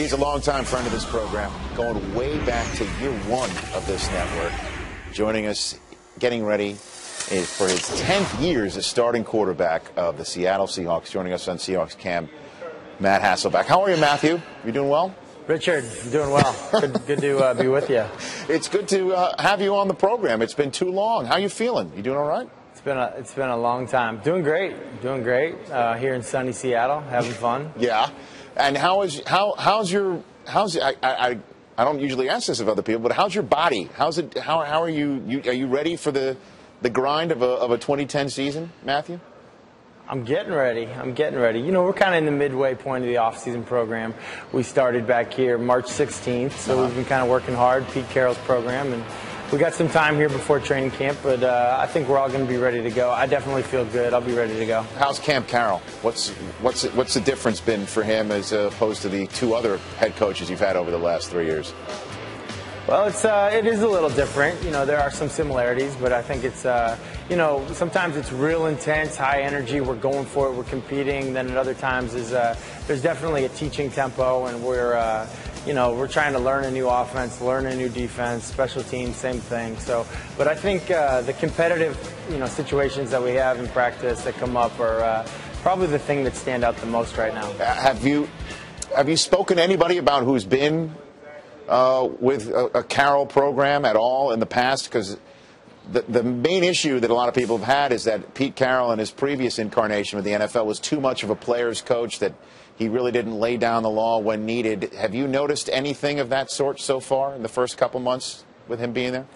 He's a longtime friend of this program, going way back to year one of this network. Joining us, getting ready is for his 10th year as a starting quarterback of the Seattle Seahawks. Joining us on Seahawks Cam, Matt Hasselbeck. How are you, Matthew? You doing well? Richard, doing well. good, good to uh, be with you. It's good to uh, have you on the program. It's been too long. How are you feeling? You doing all right? It's been a it's been a long time. Doing great, doing great uh, here in sunny Seattle, having fun. Yeah, and how is how how's your how's I I I don't usually ask this of other people, but how's your body? How's it? How how are you? you are you ready for the the grind of a of a 2010 season, Matthew? I'm getting ready. I'm getting ready. You know, we're kind of in the midway point of the off-season program. We started back here March 16th, so uh-huh. we've been kind of working hard. Pete Carroll's program and we got some time here before training camp, but uh, I think we're all going to be ready to go. I definitely feel good. I'll be ready to go. How's Camp Carroll? What's what's what's the difference been for him as opposed to the two other head coaches you've had over the last three years? Well, it's uh, it is a little different. You know, there are some similarities, but I think it's uh, you know sometimes it's real intense, high energy. We're going for it. We're competing. Then at other times is uh, there's definitely a teaching tempo, and we're uh, you know, we're trying to learn a new offense, learn a new defense, special teams, same thing. So, but I think uh, the competitive, you know, situations that we have in practice that come up are uh, probably the thing that stand out the most right now. Uh, have you have you spoken to anybody about who's been uh, with a, a Carroll program at all in the past? Because the, the main issue that a lot of people have had is that Pete Carroll in his previous incarnation with the NFL was too much of a player's coach that he really didn't lay down the law when needed. Have you noticed anything of that sort so far in the first couple months with him being there?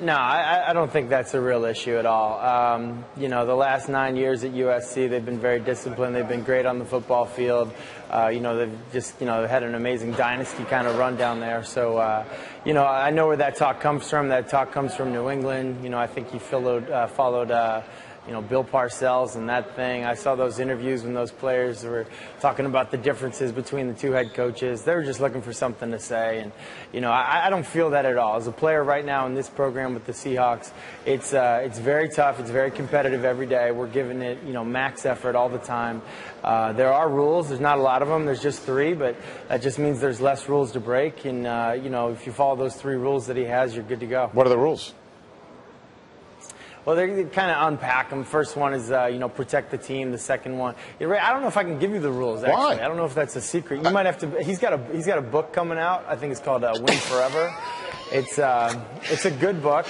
No, I, I, don't think that's a real issue at all. Um, you know, the last nine years at USC, they've been very disciplined. They've been great on the football field. Uh, you know, they've just, you know, had an amazing dynasty kind of run down there. So, uh, you know, I know where that talk comes from. That talk comes from New England. You know, I think he followed, uh, followed uh, you know, Bill Parcells and that thing. I saw those interviews when those players were talking about the differences between the two head coaches. They were just looking for something to say. And, you know, I, I don't feel that at all. As a player right now in this program with the Seahawks, it's, uh, it's very tough. It's very competitive every day. We're giving it, you know, max effort all the time. Uh, there are rules. There's not a lot of them. There's just three, but that just means there's less rules to break. And, uh, you know, if you follow those three rules that he has, you're good to go. What are the rules? Well, they kind of unpack them. First one is, uh, you know, protect the team. The second one, I don't know if I can give you the rules. Actually, Why? I don't know if that's a secret. You might have to. He's got a he's got a book coming out. I think it's called uh, Win Forever. It's uh, it's a good book.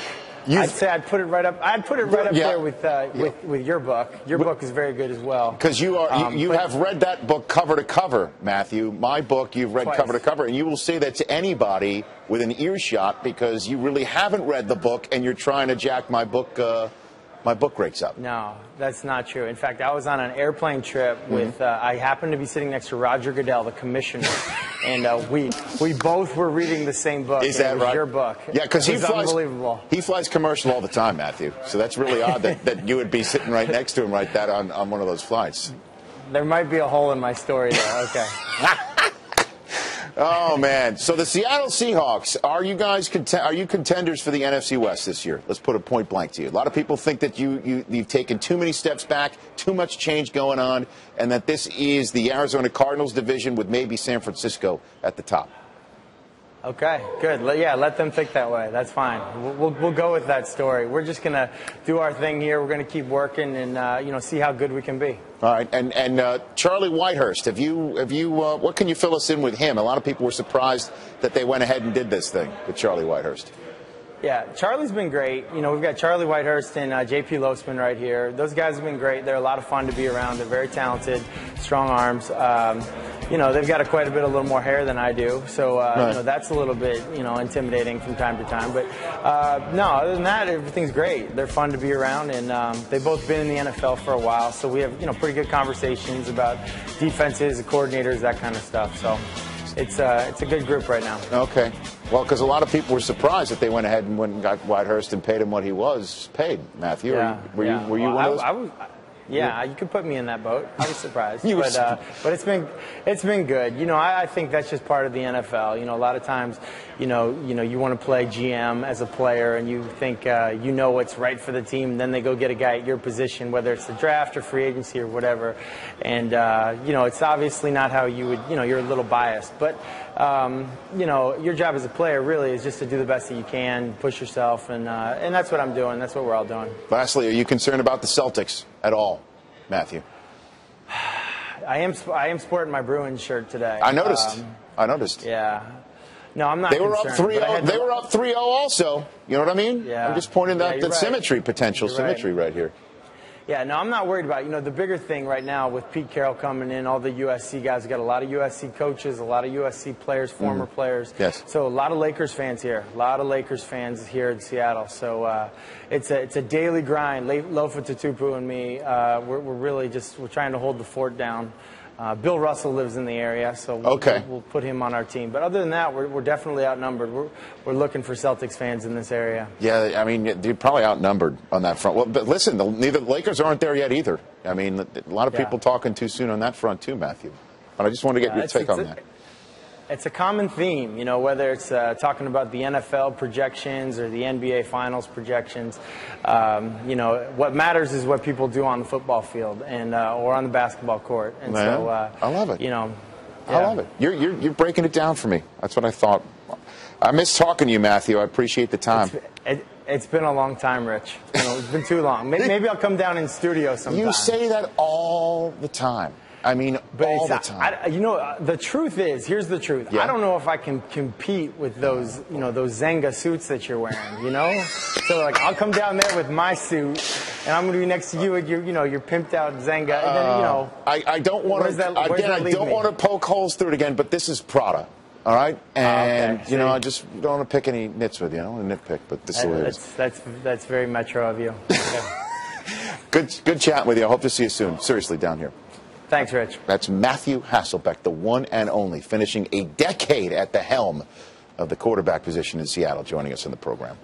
You've, I'd say I'd put it right up. I'd put it right up yeah. there with, uh, yeah. with with your book. Your book is very good as well. Because you are um, you, you have read that book cover to cover, Matthew. My book you've read twice. cover to cover, and you will say that to anybody with an earshot because you really haven't read the book and you're trying to jack my book. Uh, my book breaks up. No, that's not true. In fact, I was on an airplane trip mm-hmm. with. Uh, I happened to be sitting next to Roger Goodell, the commissioner, and uh, we we both were reading the same book. Is that right? Your book. Yeah, because he flies. Unbelievable. He flies commercial all the time, Matthew. So that's really odd that, that you would be sitting right next to him, right that on, on one of those flights. There might be a hole in my story there. Okay. Oh man! So the Seattle Seahawks are you guys are you contenders for the NFC West this year? Let's put a point blank to you. A lot of people think that you, you you've taken too many steps back, too much change going on, and that this is the Arizona Cardinals division with maybe San Francisco at the top. Okay, good. Yeah, let them think that way. That's fine. We'll, we'll, we'll go with that story. We're just going to do our thing here. We're going to keep working and uh, you know see how good we can be. All right, and and uh, Charlie Whitehurst, have you have you uh, what can you fill us in with him? A lot of people were surprised that they went ahead and did this thing with Charlie Whitehurst. Yeah, Charlie's been great. You know, we've got Charlie Whitehurst and uh, JP Losman right here. Those guys have been great. They're a lot of fun to be around. They're very talented, strong arms. Um, you know, they've got a, quite a bit, a little more hair than I do. So, uh, right. you know, that's a little bit, you know, intimidating from time to time. But uh, no, other than that, everything's great. They're fun to be around, and um, they've both been in the NFL for a while. So we have, you know, pretty good conversations about defenses, coordinators, that kind of stuff. So it's uh, it's a good group right now. Okay. Well, because a lot of people were surprised that they went ahead and went and got Whitehurst and paid him what he was paid. Matthew, yeah, were, you, yeah. were you, well, one I, of those? I was, Yeah, you could put me in that boat. I was surprised, You but uh, but it's been it's been good. You know, I, I think that's just part of the NFL. You know, a lot of times, you know, you know, you want to play GM as a player, and you think uh, you know what's right for the team. And then they go get a guy at your position, whether it's the draft or free agency or whatever. And uh, you know, it's obviously not how you would. You know, you're a little biased, but um, you know, your job as a player really is just to do the best that you can, push yourself, and uh, and that's what I'm doing. That's what we're all doing. Lastly, are you concerned about the Celtics at all, Matthew? I am I am sporting my Bruins shirt today. I noticed. Um, I noticed. yeah. No, I'm not. They were up 3-0. They to- were up 3 0 also. You know what I mean? Yeah. I'm just pointing Yeah, out you're that right. symmetry, potential You're right. symmetry right here. Yeah, no, I'm not worried about it. You know, the bigger thing right now with Pete Carroll coming in, all the USC guys, we got a lot of USC coaches, a lot of USC players, former players. Mm-hmm. Yes. So a lot of Lakers fans here, a lot of Lakers fans here in Seattle. So uh, it's a it's a daily grind. Lofa Tatupu and me, uh, we're, we're really just we're trying to hold the fort down. Uh, Bill Russell lives in the area, so we'll, Okay. we'll, we'll put him on our team. But other than that, we're, we're definitely outnumbered. We're, we're looking for Celtics fans in this area. Yeah, I mean, you're probably outnumbered on that front. Well, but listen, the, neither the Lakers aren't there yet either. I mean, a lot of Yeah. people talking too soon on that front too, Matthew. But I just want to get Uh, your take on that. It's a common theme, you know, whether it's uh, talking about the NFL projections or the NBA Finals projections. Um, you know, what matters is what people do on the football field and uh, or on the basketball court. And so, uh, I love it. You know, I love it. You're, you're, you're breaking it down for me. That's what I thought. I miss talking to you, Matthew. I appreciate the time. It, it's been a long time, Rich. You know, it's been too long. Maybe I'll come down in studio sometime. You say that all the time. I mean, But all the time. I, you know, uh, the truth is, here's the truth. Yeah. I don't know if I can compete with those, you know, those Zenga suits that you're wearing. You know, so like I'll come down there with my suit, and I'm going to be next to you with your, you know, your pimped out Zenga, and then you know, I, I don't want to. that- Again, I don't want to poke holes through it again. But this is Prada, all right? And okay. you know, I just don't want to pick any nits with you. I don't want to nitpick, but this it is. that's that's that's very metro of you. Okay. Good, good chatting with you. I hope to see you soon. Seriously, down here. Thanks, Rich. That's Matthew Hasselbeck, the one and only, finishing a decade at the helm of the quarterback position in Seattle, joining us in the program.